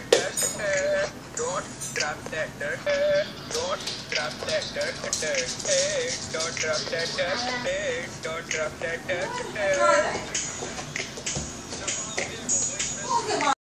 tractor, don't drop tractor, don't drop tractor, don't drop tractor, don't drop tractor.